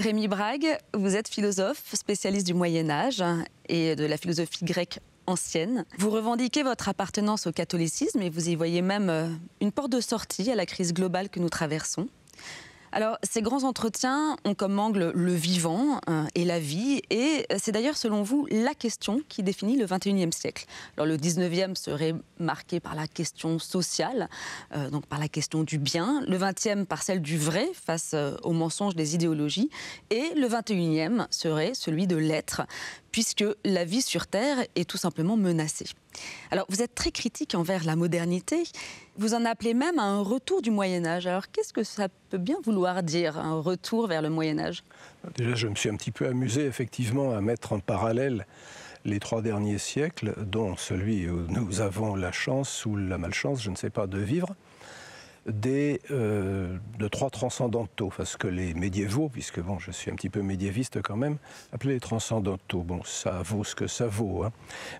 Rémi Brague, vous êtes philosophe, spécialiste du Moyen Âge et de la philosophie grecque ancienne. Vous revendiquez votre appartenance au catholicisme et vous y voyez même euh, une porte de sortie à la crise globale que nous traversons. Alors, ces grands entretiens ont comme angle le vivant euh, et la vie, et c'est d'ailleurs, selon vous, la question qui définit le 21e siècle. Alors, le 19e serait marqué par la question sociale, euh, donc par la question du bien, le 20e par celle du vrai face euh, aux mensonges des idéologies, et le 21e serait celui de l'être, puisque la vie sur Terre est tout simplement menacée. Alors, vous êtes très critique envers la modernité. Vous en appelez même à un retour du Moyen Âge. Alors, qu'est-ce que ça peut bien vouloir dire, un retour vers le Moyen Âge? Déjà, je me suis un petit peu amusé, effectivement, à mettre en parallèle les trois derniers siècles, dont celui où nous avons la chance ou la malchance, je ne sais pas, de vivre euh, de trois transcendantaux, parce que les médiévaux, puisque bon, je suis un petit peu médiéviste quand même, appelaient les transcendantaux. Bon, ça vaut ce que ça vaut. Hein.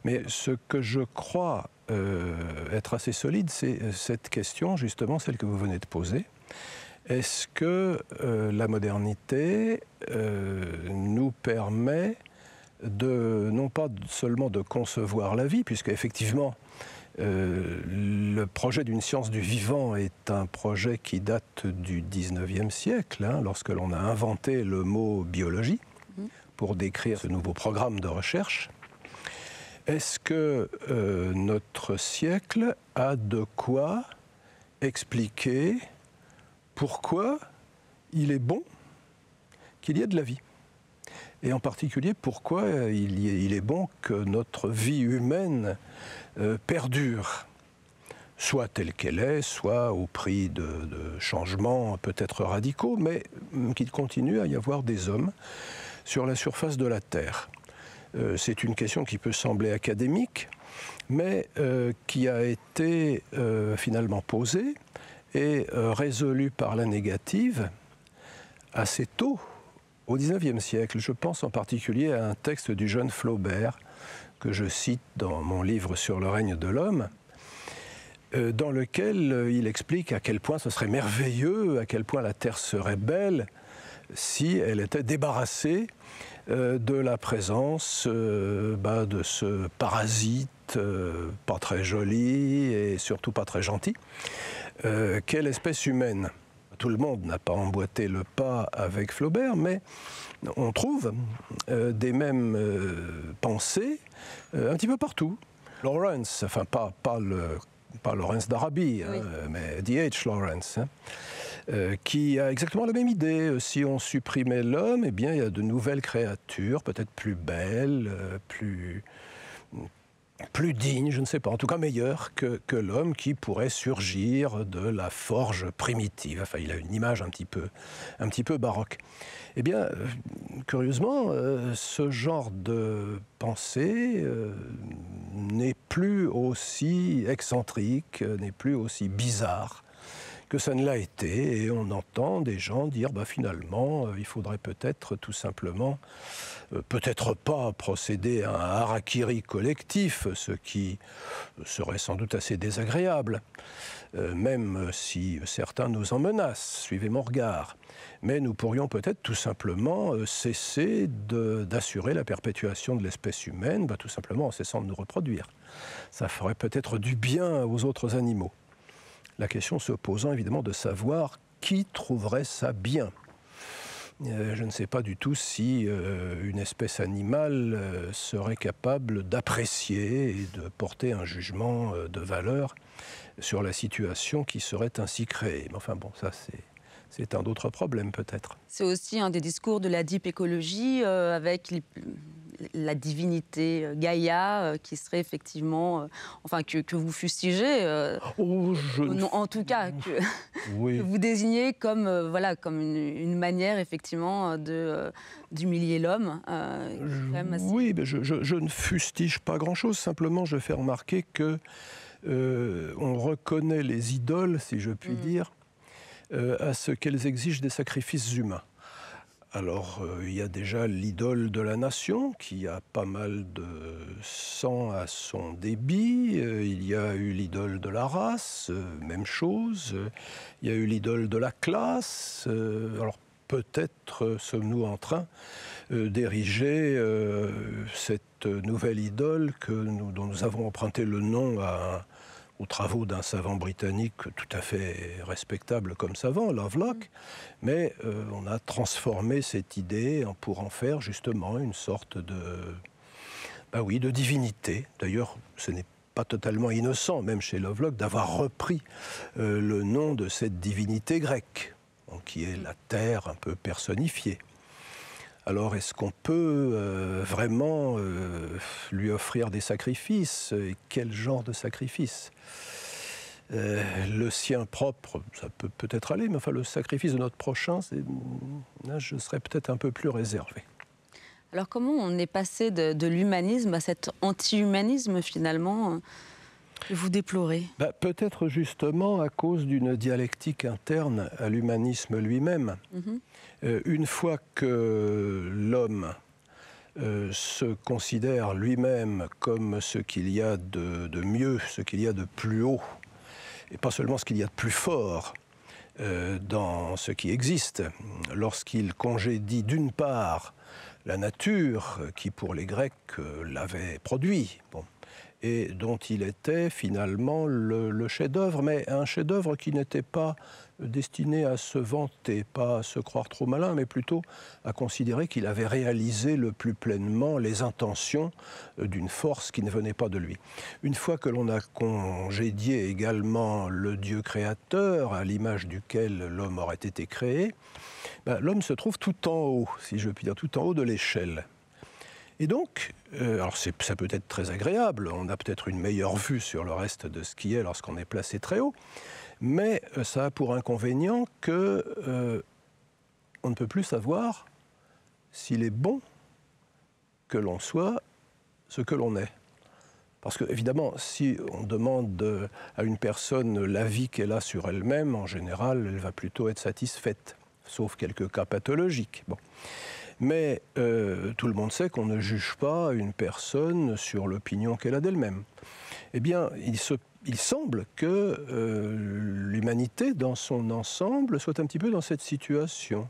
Mais ce que je crois euh, être assez solide, c'est cette question, justement, celle que vous venez de poser. Est-ce que euh, la modernité nous permet de, non pas seulement de concevoir la vie, puisque effectivement, euh, le projet d'une science du vivant est un projet qui date du 19e siècle, hein, lorsque l'on a inventé le mot biologie mhm. pour décrire ce nouveau programme de recherche. Est-ce que euh, notre siècle a de quoi expliquer pourquoi il est bon qu'il y ait de la vie? Et en particulier pourquoi il, est bon que notre vie humaine euh, perdure, soit telle qu'elle est, soit au prix de, changements peut-être radicaux, mais qu'il continue à y avoir des hommes sur la surface de la Terre. Euh, c'est une question qui peut sembler académique, mais euh, qui a été finalement posée et résolue par la négative assez tôt au XIXe siècle. Je pense en particulier à un texte du jeune Flaubert, que je cite dans mon livre sur le règne de l'homme, euh, dans lequel euh, il explique à quel point ce serait merveilleux, à quel point la Terre serait belle si elle était débarrassée euh, de la présence bah, de ce parasite pas très joli et surtout pas très gentil, qu'est l'espèce humaine tout le monde n'a pas emboîté le pas avec Flaubert, mais on trouve euh, des mêmes euh, pensées euh, un petit peu partout. Lawrence, enfin pas, pas, le, pas Lawrence d'Arabie, hein, mais D.H. Lawrence, hein, qui a exactement la même idée. Si on supprimait l'homme, eh bien il y a de nouvelles créatures, peut-être plus belles, plus plus digne, je ne sais pas, en tout cas meilleur que, que l'homme qui pourrait surgir de la forge primitive. Enfin, il a une image un petit peu, un petit peu baroque. Eh bien, euh, curieusement, euh, ce genre de pensée euh, n'est plus aussi excentrique, n'est plus aussi bizarre que ça ne l'a été, et on entend des gens dire bah, finalement, il faudrait peut-être tout simplement peut-être pas procéder à un harakiri collectif, ce qui serait sans doute assez désagréable, euh, même si certains nous en menacent, suivez mon regard. Mais nous pourrions peut-être tout simplement euh, cesser d'assurer la perpétuation de l'espèce humaine, bah, tout simplement en cessant de nous reproduire. Ça ferait peut-être du bien aux autres animaux. La question se posant évidemment de savoir qui trouverait ça bien. Euh, je ne sais pas du tout si euh, une espèce animale euh, serait capable d'apprécier et de porter un jugement de valeur sur la situation qui serait ainsi créée. Mais enfin bon, ça c'est un autre problème peut-être. C'est aussi un des discours de la deep écologie avec la divinité euh, Gaïa, euh, qui serait effectivement, euh, enfin que, vous fustigez, oh, en tout cas que, vous désignez comme voilà comme une, manière effectivement de d'humilier l'homme. Oui, mais je, ne fustige pas grand-chose. Simplement, je fais remarquer que on reconnaît les idoles, si je puis mm. dire, à ce qu'elles exigent des sacrifices humains. Alors, euh, il y a déjà l'idole de la nation qui a pas mal de sang à son débit. Euh, il y a eu l'idole de la race, euh, même chose. Il y a eu l'idole de la classe. alors, peut-être sommes-nous en train d'ériger cette nouvelle idole dont nous avons emprunté le nom aux travaux d'un savant britannique tout à fait respectable comme savant, Lovelock, mais on a transformé cette idée pour en faire justement une sorte de, bah oui, de divinité. D'ailleurs, ce n'est pas totalement innocent, même chez Lovelock, d'avoir repris euh, le nom de cette divinité grecque, qui est la terre un peu personnifiée. Alors est-ce qu'on peut euh, vraiment euh, lui offrir des sacrifices? Et quel genre de sacrifice? Le sien propre, ça peut peut-être aller, mais enfin le sacrifice de notre prochain, là, je serais peut-être un peu plus réservé. Alors comment on est passé de, l'humanisme à cet anti-humanisme finalement? euh, vous déplorez? Bah, Peut-être justement à cause d'une dialectique interne à l'humanisme lui-même. Mhm. Euh, une fois que l'homme euh, se considère lui-même comme ce qu'il y a de, de mieux, ce qu'il y a de plus haut, et pas seulement ce qu'il y a de plus fort, dans ce qui existe, lorsqu'il congédie d'une part la nature qui, pour les Grecs, euh, l'avait produit. Et dont il était finalement le, chef-d'œuvre, mais un chef-d'œuvre qui n'était pas destiné à se vanter, pas à se croire trop malin, mais plutôt à considérer qu'il avait réalisé le plus pleinement les intentions euh, d'une force qui ne venait pas de lui. Une fois que l'on a congédié également le Dieu créateur, à l'image duquel l'homme aurait été créé, ben, l'homme se trouve tout en haut, si je puis dire, tout en haut de l'échelle. Et donc, euh, alors ça peut être très agréable, on a peut-être une meilleure vue sur le reste de ce qui est lorsqu'on est placé très haut, mais euh, ça a pour inconvénient que euh, on ne peut plus savoir s'il est bon que l'on soit ce que l'on est. Parce que, évidemment, si on demande à une personne l'avis qu'elle a sur elle-même, en général, elle va plutôt être satisfaite sauf quelques cas pathologiques. Mais euh, tout le monde sait qu'on ne juge pas une personne sur l'opinion qu'elle a d'elle-même. Eh bien, il, semble que euh, l'humanité, dans son ensemble, soit un petit peu dans cette situation.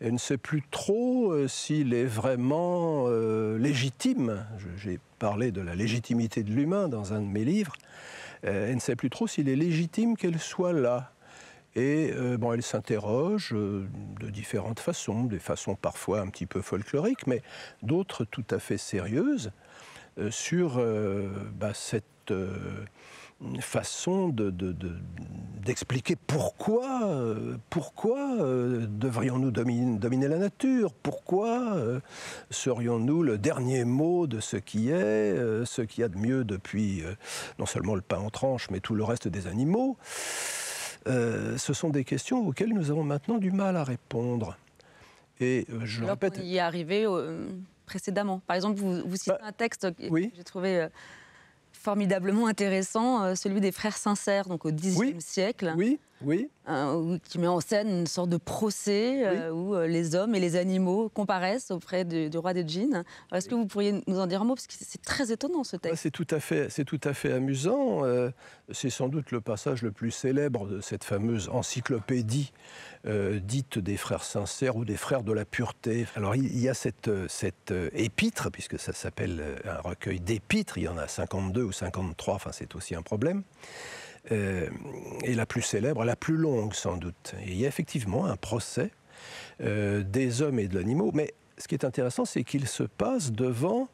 Elle ne sait plus trop euh, s'il est vraiment légitime. J'ai parlé de la légitimité de l'humain dans un de mes livres. elle ne sait plus trop s'il est légitime qu'elle soit là. Et euh, bon, elle s'interroge euh, de différentes façons, des façons parfois un petit peu folkloriques, mais d'autres tout à fait sérieuses, euh, sur bah, cette façon d'expliquer de, pourquoi, pourquoi devrions-nous dominer, la nature, pourquoi serions-nous le dernier mot de ce qui est, ce qu'il y a de mieux depuis non seulement le pain en tranche, mais tout le reste des animaux. Euh, ce sont des questions auxquelles nous avons maintenant du mal à répondre. Et euh, je répète. y est arrivé euh, précédemment. Par exemple, vous, vous citez bah, un texte que j'ai trouvé formidablement intéressant, celui des frères sincères, donc au Xe siècle. Oui. Oui. qui met en scène une sorte de procès euh, où euh, les hommes et les animaux comparaissent auprès du, roi des djinns. Est-ce que vous pourriez nous en dire un mot? Parce que c'est très étonnant ce texte. c'est tout, à fait, tout à fait amusant. Euh, c'est sans doute le passage le plus célèbre de cette fameuse encyclopédie dite des frères sincères ou des frères de la pureté. Alors il y a cette, cette épître, puisque ça s'appelle un recueil d'épîtres, il y en a 52 ou 53, enfin c'est aussi un problème. Euh, et la plus célèbre, la plus longue sans doute. il y a effectivement un procès euh, des hommes et de l'animal, mais ce qui est intéressant, c'est qu'il se passe devant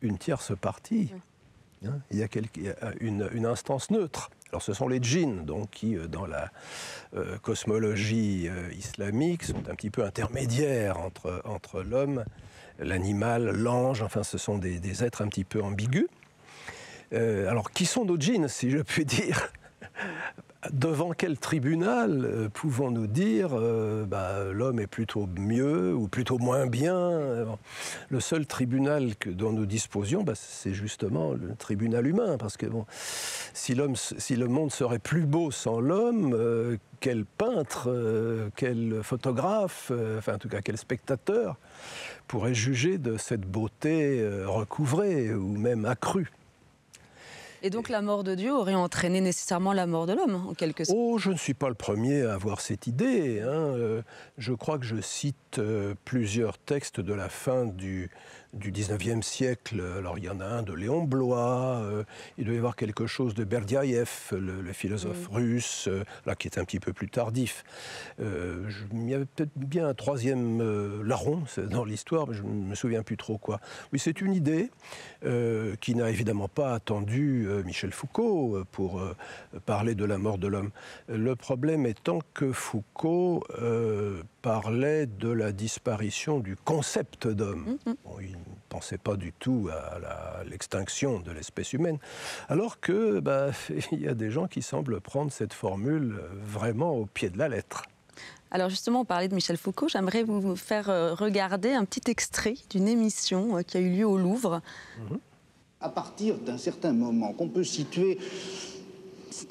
une tierce partie. Hein, il, y a une, instance neutre. Alors ce sont les djinns, donc, qui, euh, dans la cosmologie islamique, sont un petit peu intermédiaires entre, entre l'homme, l'animal, l'ange, enfin ce sont des, des, êtres un petit peu ambigus. Euh, alors, qui sont nos djinns, si je puis dire? Devant quel tribunal euh, pouvons-nous dire euh, bah, l'homme est plutôt mieux ou plutôt moins bien? Le seul tribunal dont nous disposions, bah, c'est justement le tribunal humain, parce que si le monde serait plus beau sans l'homme, quel peintre, quel photographe, enfin en tout cas quel spectateur pourrait juger de cette beauté recouvrée ou même accrue? Et donc la mort de Dieu aurait entraîné nécessairement la mort de l'homme, en quelque sorte Oh, je ne suis pas le premier à avoir cette idée. Hein. Euh, je crois que je cite euh, plusieurs textes de la fin du, du 19e siècle. Alors il y en a un de Léon Blois, euh, il doit y avoir quelque chose de Berdiaïev, le, philosophe mm. russe, euh, là qui est un petit peu plus tardif. Euh, il y avait peut-être bien un troisième larron dans l'histoire, mais je ne me souviens plus trop quoi. Oui, c'est une idée qui n'a évidemment pas attendu Michel Foucault pour parler de la mort de l'homme. Le problème étant que Foucault parlait de la disparition du concept d'homme. Mm, mm ne pensait pas du tout à l'extinction de l'espèce humaine, alors que bah, il y a des gens qui semblent prendre cette formule vraiment au pied de la lettre. Alors justement, on parlait de Michel Foucault. J'aimerais vous faire euh, regarder un petit extrait d'une émission euh, qui a eu lieu au Louvre. Mhm. À partir d'un certain moment qu'on peut situer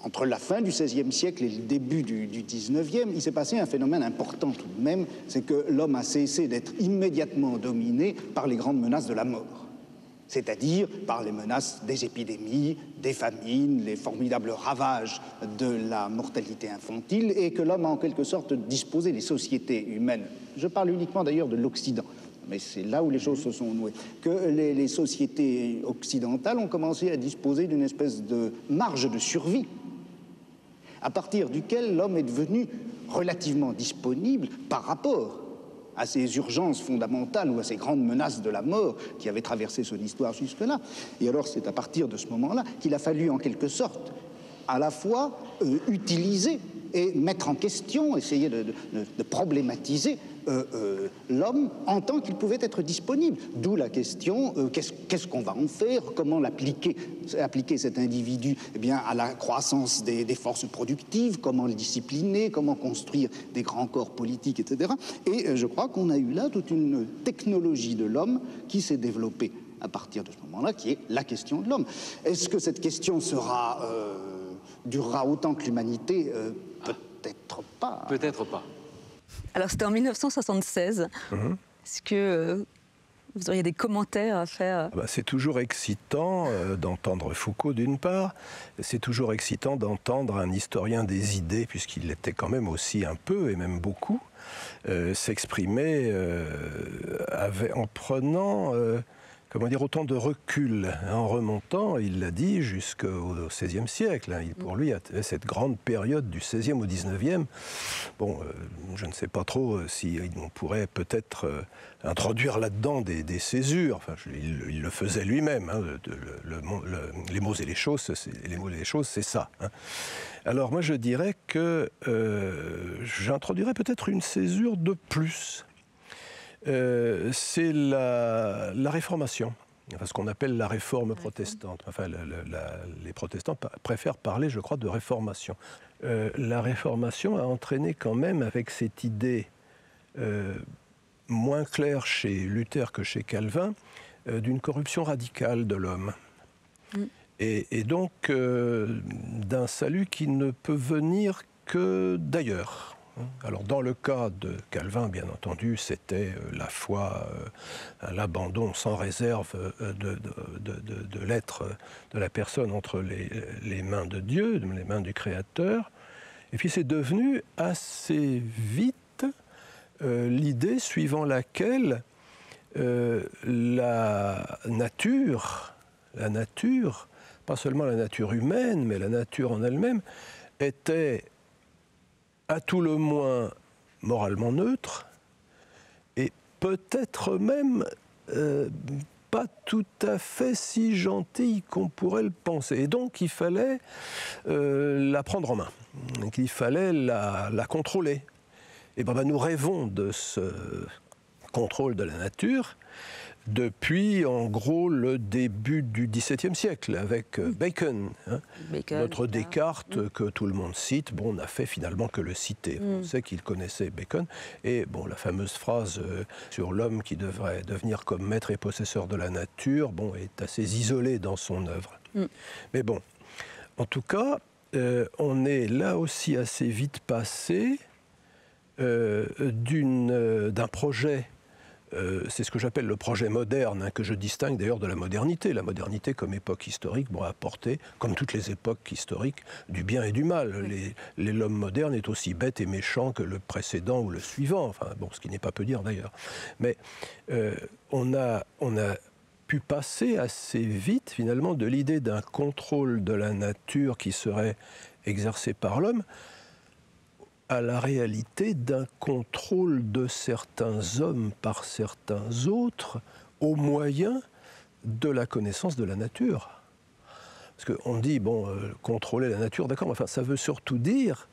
entre la fin du XVIe siècle et le début du, XIXe, il s'est passé un phénomène important tout de même, c'est que l'homme a cessé d'être immédiatement dominé par les grandes menaces de la mort, c'est-à-dire par les menaces des épidémies, des famines, les formidables ravages de la mortalité infantile, et que l'homme a en quelque sorte disposé les sociétés humaines. Je parle uniquement d'ailleurs de l'Occident mais c'est là où les choses se sont nouées, que les, sociétés occidentales ont commencé à disposer d'une espèce de marge de survie, à partir duquel l'homme est devenu relativement disponible par rapport à ces urgences fondamentales ou à ces grandes menaces de la mort qui avaient traversé son histoire jusque-là. Et alors c'est à partir de ce moment-là qu'il a fallu en quelque sorte à la fois euh, utiliser et mettre en question, essayer de, problématiser euh, euh, l'homme en tant qu'il pouvait être disponible. D'où la question euh, qu'est-ce qu'on va en faire? Comment l'appliquer Appliquer cet individu eh bien, à la croissance des, forces productives? Comment le discipliner? Comment construire des grands corps politiques, etc. Et je crois qu'on a eu là toute une technologie de l'homme qui s'est développée à partir de ce moment-là, qui est la question de l'homme. Est-ce que cette question durera autant que l'humanité? Peut-être pas. Peut-être pas. Alors c'était en 1976. Mhm. Est-ce que euh, vous auriez des commentaires à faire ah bah, C'est toujours excitant euh, d'entendre Foucault d'une part, c'est toujours excitant d'entendre un historien des idées, puisqu'il l'était quand même aussi un peu, et même beaucoup, euh, s'exprimer en prenant comment dire, autant de recul. En remontant, il l'a dit, jusqu'au XVIe siècle. Hein. Pour lui, cette grande période du XVIe au XIXe, bon, euh, je ne sais pas trop euh, si on pourrait peut-être euh, introduire là-dedans des, césures. Enfin, il, le faisait lui-même. Hein, les mots et les choses, les mots et les choses, c'est ça. Hein. Alors moi, je dirais que j'introduirais peut-être une césure de plus euh, c'est la, réformation ce qu'on appelle la réforme protestante. Enfin, les protestants préfèrent parler, je crois, de réformation. Euh, la réformation a entraîné quand même avec cette idée euh, moins claire chez Luther que chez Calvin d'une corruption radicale de l'homme. Mm. et, donc d'un salut qui ne peut venir que d'ailleurs. Alors dans le cas de Calvin, bien entendu, c'était euh, la foi, euh, l'abandon sans réserve euh, de, l'être de la personne entre les, mains de Dieu, les mains du Créateur. Et puis c'est devenu assez vite l'idée suivant laquelle la nature, la nature, pas seulement la nature humaine, mais la nature en elle-même, était à tout le moins moralement neutre et peut-être même euh, pas tout à fait si gentille qu'on pourrait le penser. Et donc il fallait euh, la prendre en main, il fallait la, contrôler. Et ben, ben, nous rêvons de ce contrôle de la nature depuis en gros le début du XVIIe siècle avec euh, Bacon. Hein. Notre Descartes que tout le monde cite, bon, on n'a fait finalement que le citer. On mm. sait qu'il connaissait Bacon. Et bon, la fameuse phrase euh, sur l'homme qui devrait devenir comme maître et possesseur de la nature, bon, est assez isolée dans son œuvre. Mm. Mais bon, en tout cas, euh, on est là aussi assez vite passé d'un projet euh, c'est ce que j'appelle le projet moderne, hein, que je distingue d'ailleurs de la modernité. La modernité, comme époque historique, bon, a apporté, comme toutes les époques historiques, du bien et du mal. L'homme moderne est aussi bête et méchant que le précédent ou le suivant, enfin, bon, ce qui n'est pas peu dire d'ailleurs. Mais euh, on, a, on a pu passer assez vite, finalement, de l'idée d'un contrôle de la nature qui serait exercé par l'homme à la réalité d'un contrôle de certains hommes par certains autres au moyen de la connaissance de la nature. Parce qu'on dit, bon, euh, contrôler la nature, d'accord, mais enfin, ça veut surtout dire,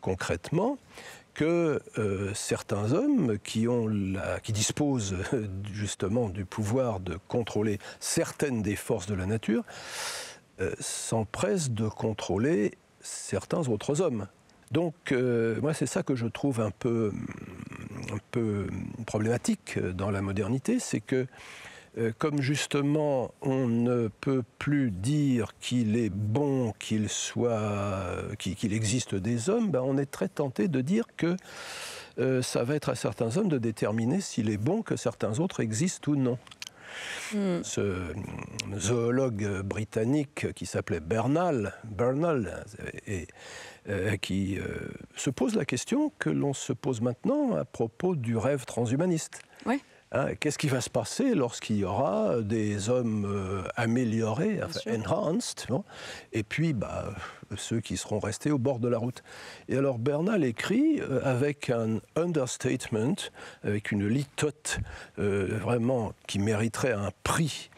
concrètement, que euh, certains hommes qui, disposent justement du pouvoir de contrôler certaines des forces de la nature euh, s'empressent de contrôler certains autres hommes. Donc, euh, moi, c'est ça que je trouve un peu, un peu problématique dans la modernité, c'est que euh, comme justement on ne peut plus dire qu'il est bon qu'il soit qu'il existe des hommes, ben on est très tenté de dire que euh, ça va être à certains hommes de déterminer s'il est bon que certains autres existent ou non. Hmm. Ce zoologue britannique qui s'appelait Bernal, Bernal et, euh, qui euh, se pose la question que l'on se pose maintenant à propos du rêve transhumaniste. Hein, qu'est-ce qui va se passer lorsqu'il y aura des hommes euh, améliorés, enhanced, et puis bah, ceux qui seront restés au bord de la route Et alors Bernal écrit euh, avec un understatement, avec une litote euh, vraiment qui mériterait un prix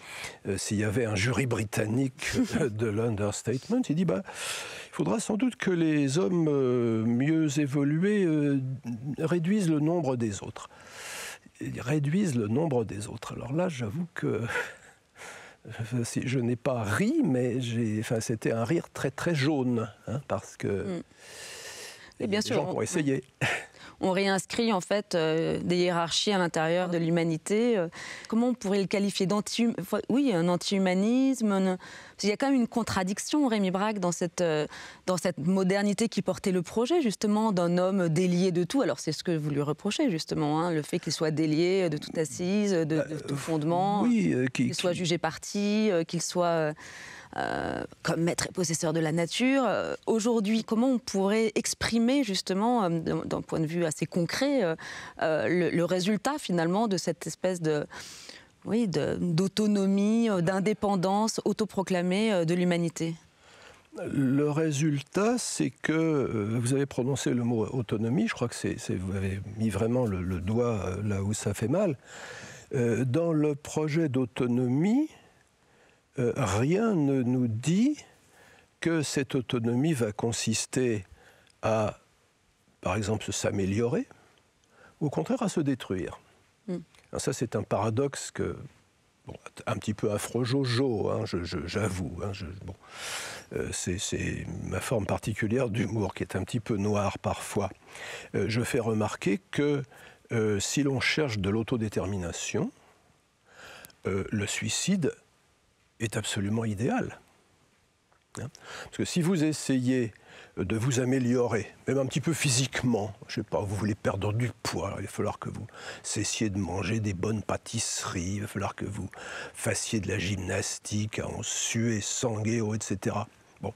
s'il y avait un jury britannique de l'understatement. Il dit bah, il faudra sans doute que les hommes mieux évolués réduisent le nombre des autres réduisent le nombre des autres. Alors là, j'avoue que je n'ai pas ri, mais enfin, c'était un rire très très jaune, hein, parce que mm. Et bien sûr, gens ont essayé on réinscrit en fait euh, des hiérarchies à l'intérieur de l'humanité. Euh, comment on pourrait le qualifier d'anti Oui, un anti-humanisme. Il y a quand même une contradiction, Rémi Braque, dans cette, euh, dans cette modernité qui portait le projet, justement, d'un homme délié de tout. Alors, c'est ce que vous lui reprochez, justement, hein, le fait qu'il soit délié de toute assise, de, tout fondement, qu'il soit jugé parti, qu'il soit. Euh, comme maître et possesseur de la nature. Euh, aujourd'hui, comment on pourrait exprimer justement, euh, d'un point de vue assez concret, le, résultat finalement de cette espèce de oui, d'autonomie, d'indépendance autoproclamée de l'humanité le résultat, c'est que vous avez prononcé le mot autonomie, je crois que vous avez mis vraiment le, doigt là où ça fait mal. dans le projet d'autonomie, euh, rien ne nous dit que cette autonomie va consister à, par exemple, s'améliorer, au contraire à se détruire. Ça, c'est un paradoxe que, un petit peu afro-jojo, hein, j'avoue. Hein, bon, euh, c'est ma forme particulière d'humour qui est un petit peu noire parfois. Euh, je fais remarquer que si l'on cherche de l'autodétermination, le suicide est absolument idéal. Hein. Parce que si vous essayez de vous améliorer, même un petit peu physiquement, je sais pas, vous voulez perdre du poids, il va falloir que vous cessiez de manger des bonnes pâtisseries, il va falloir que vous fassiez de la gymnastique en suer, sanguer, etc. Bon.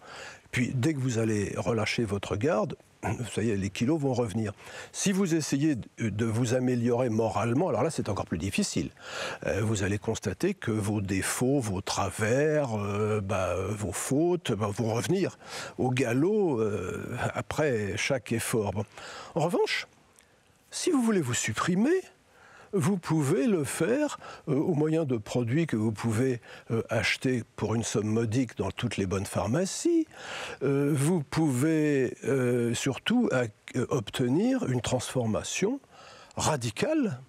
Puis dès que vous allez relâcher votre garde, vous savez, les kilos vont revenir. Si vous essayez de vous améliorer moralement, alors là c'est encore plus difficile. Euh, vous allez constater que vos défauts, vos travers, euh, bah, vos fautes bah, vont revenir au galop euh, après chaque effort. En revanche, si vous voulez vous supprimer, vous pouvez le faire euh, au moyen de produits que vous pouvez euh, acheter pour une somme modique dans toutes les bonnes pharmacies. Euh, vous pouvez surtout obtenir une transformation radicale,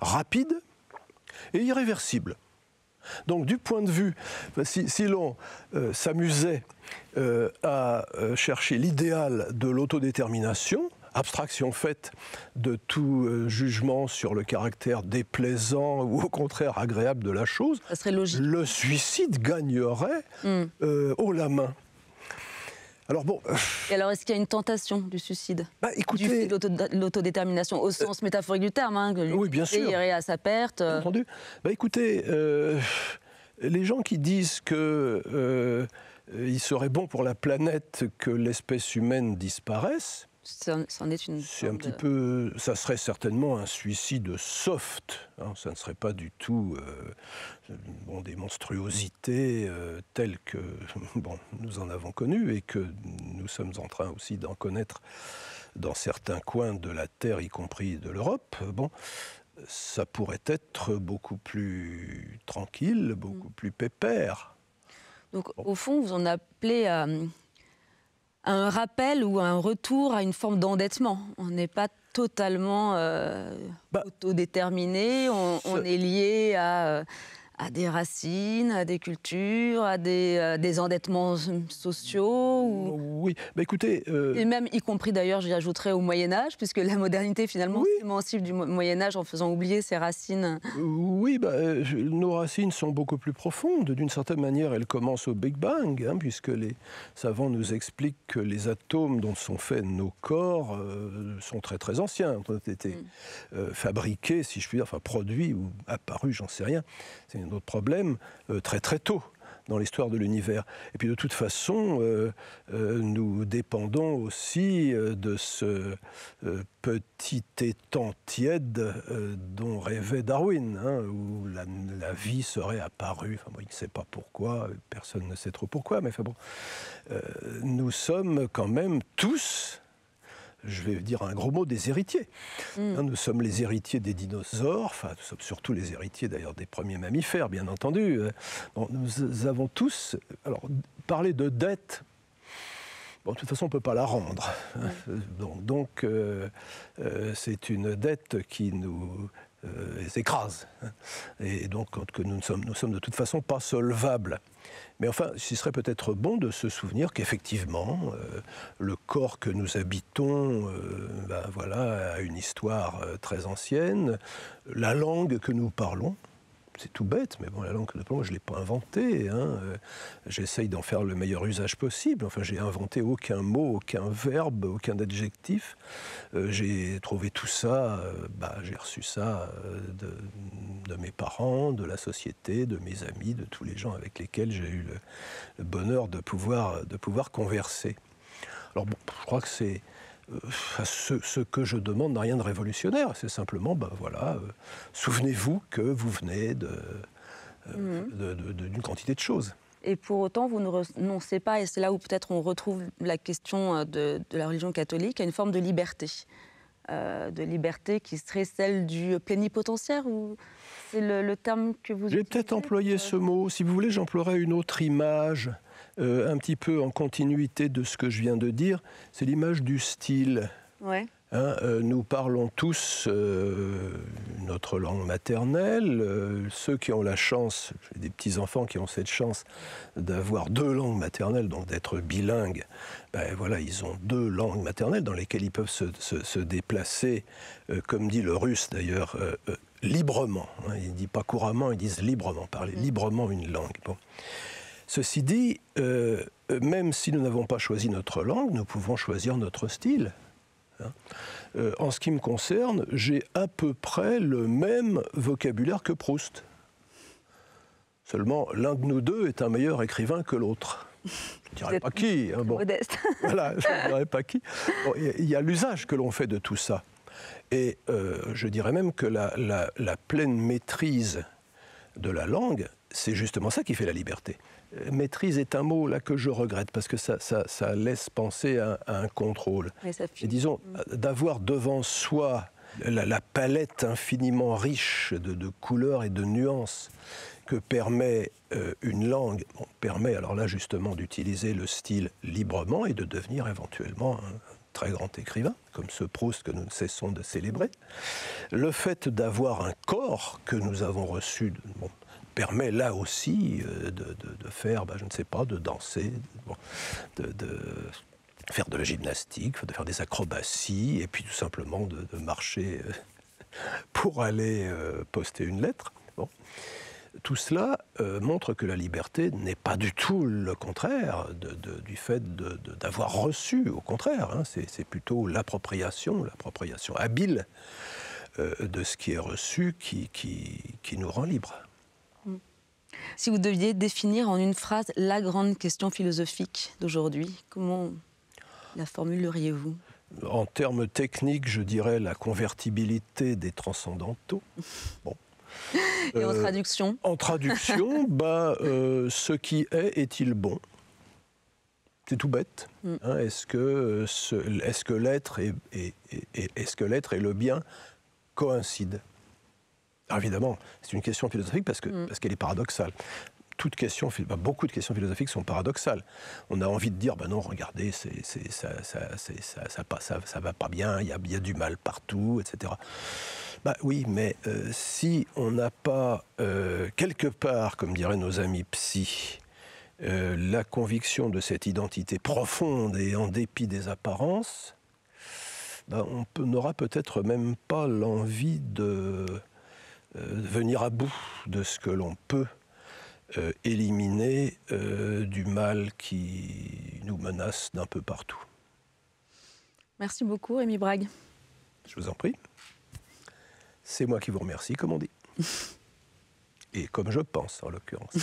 rapide et irréversible. Donc du point de vue, si, l'on s'amusait à chercher l'idéal de l'autodétermination, abstraction faite de tout euh, jugement sur le caractère déplaisant ou au contraire agréable de la chose, Ça serait logique. le suicide gagnerait hmm. euh, haut la main. Alors bon. Et alors, est-ce qu'il y a une tentation du suicide? Bah écoutez. Du l'autodétermination, au sens métaphorique du terme, hein, que oui, bien sûr. irait à sa perte. Entendu. Bah écoutez, euh, les gens qui disent que euh, il serait bon pour la planète que l'espèce humaine disparaisse, c'en est une. C'est un petit peu. Ça serait certainement un suicide soft. Hein, ça ne serait pas du tout euh, bon, des monstruosités euh, telles que bon, nous en avons connues et que nous sommes en train aussi d'en connaître dans certains coins de la Terre, y compris de l'Europe. Bon, ça pourrait être beaucoup plus tranquille, beaucoup mm. plus pépère. Donc, au fond, vous en appelez à un rappel ou un retour à une forme d'endettement. On n'est pas totalement euh, bah, autodéterminé, on, on, est lié à, euh, à des racines, à des cultures, à des, euh, des endettements sociaux ou... Oui, bah écoutez... Euh, Et même, y compris d'ailleurs, j'y ajouterais au Moyen Âge, puisque la modernité finalement s'émancipe du Moyen Âge en faisant oublier ses racines. Oui, bah, euh, nos racines sont beaucoup plus profondes. D'une certaine manière, elles commencent au Big Bang, hein, puisque les savants nous expliquent que les atomes dont sont faits nos corps sont très très anciens, ont été mm. fabriqués, si je puis dire, enfin produits ou apparus, j'en sais rien. C'est un autre problème euh, très très tôt dans l'histoire de l'univers. Et puis de toute façon, euh, euh, nous dépendons aussi de ce petit étang tiède dont rêvait Darwin, hein, où la, vie serait apparue. Enfin, il ne sait pas pourquoi, personne ne sait trop pourquoi, mais enfin bon, nous sommes quand même tous je vais dire un gros mot, des héritiers. Mm. Hein, nous sommes les héritiers des dinosaures, enfin, nous sommes surtout les héritiers d'ailleurs des premiers mammifères, bien entendu. Euh, nous avons tous, alors, parler de dette, Bon, de toute façon, on ne peut pas la rendre. Hein. Mm. Donc, euh, euh, c'est une dette qui nous écrase. Et donc, que nous sommes, nous sommes de toute façon pas solvables. Mais enfin, ce serait peut-être bon de se souvenir qu'effectivement, euh, le corps que nous habitons euh, ben voilà, a une histoire euh, très ancienne. La langue que nous parlons, c'est tout bête, mais bon, la langue que moi, je ne l'ai pas inventée. Hein. Euh, j'essaye d'en faire le meilleur usage possible. Enfin, j'ai inventé aucun mot, aucun verbe, aucun adjectif. Euh, j'ai trouvé tout ça, euh, bah, j'ai reçu ça de, mes parents, de la société, de mes amis, de tous les gens avec lesquels j'ai eu le, bonheur de pouvoir, de pouvoir converser. Alors, bon, je crois que c'est euh, ce, que je demande n'a rien de révolutionnaire. C'est simplement, ben voilà, euh, souvenez-vous que vous venez euh, mhm. d'une quantité de choses. Et pour autant, vous ne renoncez pas, et c'est là où peut-être on retrouve la question de, la religion catholique, à une forme de liberté. de liberté qui serait celle du plénipotentiaire ou c'est le, terme que vous J'ai peut-être employé ce mot. Si vous voulez, j'emploierais une autre image. Euh, un petit peu en continuité de ce que je viens de dire, c'est l'image du style. Hein, euh, nous parlons tous euh, notre langue maternelle. ceux qui ont la chance, j'ai des petits-enfants qui ont cette chance d'avoir deux langues maternelles, donc d'être bilingues, ben voilà, ils ont deux langues maternelles dans lesquelles ils peuvent se, déplacer, comme dit le russe d'ailleurs, librement. Hein. il ne dit pas couramment, ils disent librement, parler mm. librement une langue. Bon. Ceci dit, euh, même si nous n'avons pas choisi notre langue, nous pouvons choisir notre style. Hein. Euh, en ce qui me concerne, j'ai à peu près le même vocabulaire que Proust. Seulement, l'un de nous deux est un meilleur écrivain que l'autre. Je ne dirais pas qui. Hein, modeste. voilà, je ne dirais pas qui. Il y a l'usage que l'on fait de tout ça. Et euh, je dirais même que la, la pleine maîtrise de la langue, c'est justement ça qui fait la liberté maîtrise est un mot là que je regrette parce que ça, ça, laisse penser à, un contrôle. Et disons, mm. d'avoir devant soi la, palette infiniment riche de, couleurs et de nuances que permet euh, une langue, permet alors là justement d'utiliser le style librement et de devenir éventuellement un très grand écrivain, comme ce Proust que nous ne cessons de célébrer. Le fait d'avoir un corps que nous avons reçu, permet là aussi euh, de, faire, bah, je ne sais pas, de danser, de, faire de la gymnastique, de faire des acrobaties, et puis tout simplement de, marcher euh, pour aller euh, poster une lettre. tout cela montre que la liberté n'est pas du tout le contraire du fait d'avoir reçu, au contraire, hein. c'est plutôt l'appropriation, l'appropriation habile de ce qui est reçu qui, qui, nous rend libres. Si vous deviez définir en une phrase la grande question philosophique d'aujourd'hui, comment la formuleriez-vous? En termes techniques, je dirais la convertibilité des transcendantaux. Bon. Et en euh, traduction? En traduction, bah, euh, ce qui est est-il bon? C'est tout bête. Mm. Hein. est-ce que, est que l'être et, est-ce que l'être et le bien coïncident? Évidemment, c'est une question philosophique parce qu'elle mm. parce qu'elle est paradoxale toute question, beaucoup de questions philosophiques sont paradoxales. On a envie de dire, ben non, regardez, ça, ça, va pas bien, il y a, du mal partout, etc. Bah oui, mais euh, si on n'a pas euh, quelque part, comme diraient nos amis psy, euh, la conviction de cette identité profonde et en dépit des apparences, bah, on n'aura peut-être même pas l'envie de venir à bout de ce que l'on peut euh, éliminer euh, du mal qui nous menace d'un peu partout. Merci beaucoup, Rémi Brague. Je vous en prie. C'est moi qui vous remercie, comme on dit. Et comme je pense, en l'occurrence.